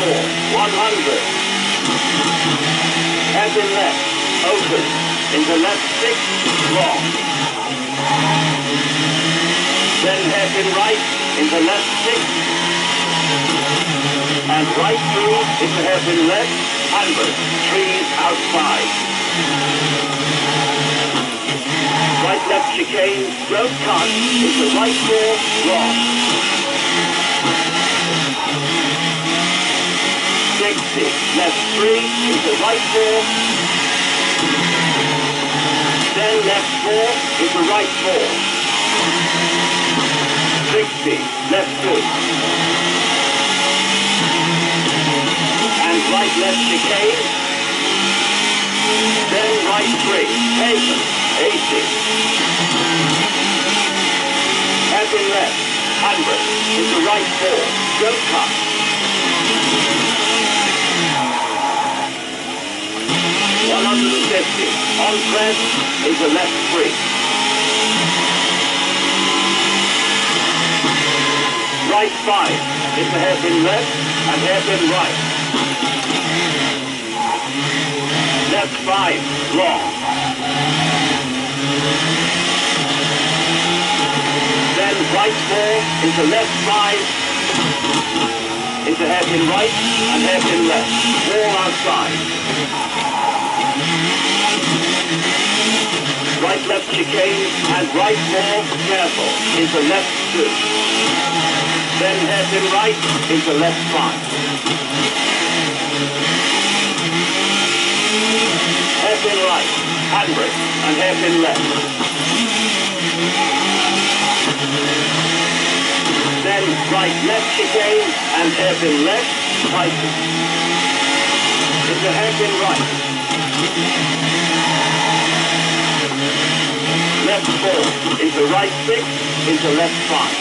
four, 100. Hairpin left, open, into left six, long. Then hairpin right, into left six, and right through into hairpin left, 100, trees outside. Right left chicane, don't cut, into right four, long. 60, left three, into right four, then left four, into right four. 60, left two. And right left chicane, then right three, taken, 80. Hairpin left, 100, into right four, don't cut. 150. On press into left three. Right five. Into hairpin left and hairpin right. Left five. Long. Then right four into left five. Into hairpin right and hairpin left. All outside. Right left chicane and right four, careful, into left two. Then hairpin right into left five. Hairpin right, handbrake, and hairpin left. Then right left chicane and hairpin left, tighten. Into hairpin right. left four, into right six, into left five.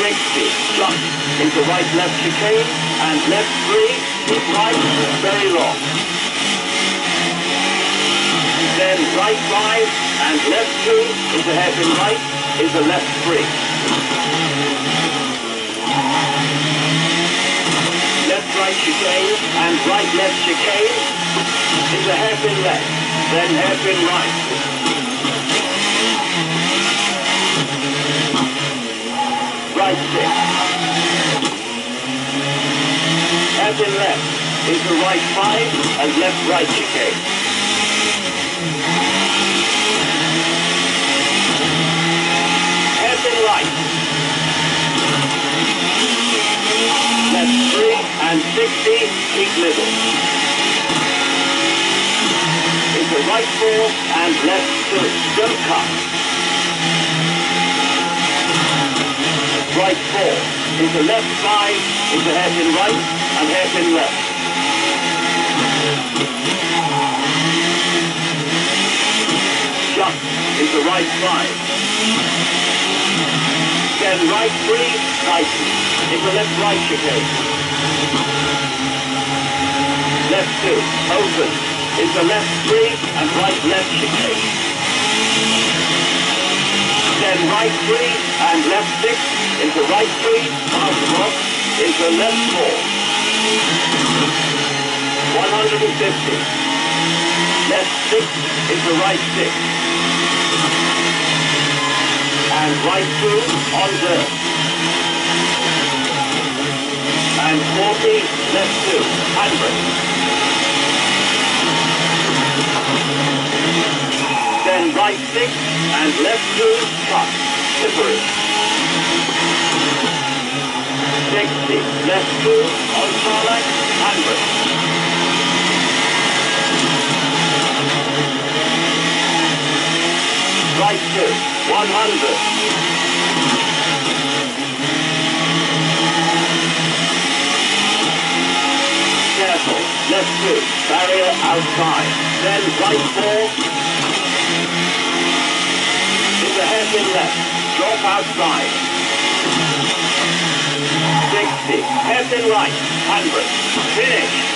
60, jump, into right left chicane, and left three, keep right, very long. Then right five, and left two, into hairpin right, into left three. Left right chicane, and right left chicane, into hairpin left, then hairpin right. right six. Hairpin left into right five and left right chicane. 50, keep middle. Into right four and left three. Don't cut. Right four. Into left five. Into hairpin right and hairpin left. Shut. Into right five. Then right three, tighten. Into left right chicane. Left two, open, into left three, and right left chicane. Then right three, and left six, into right three, out block, into left four. 150. Left six, into right six. And right two, on dirt. 40, left two, handbrake. Then right six, and left two, cut, slippery. 60, left two, on tarmac, handbrake. Right two, 100. Barrier outside. Then right four. Into hairpin left, drop outside. 60, hairpin right, 100. Finish.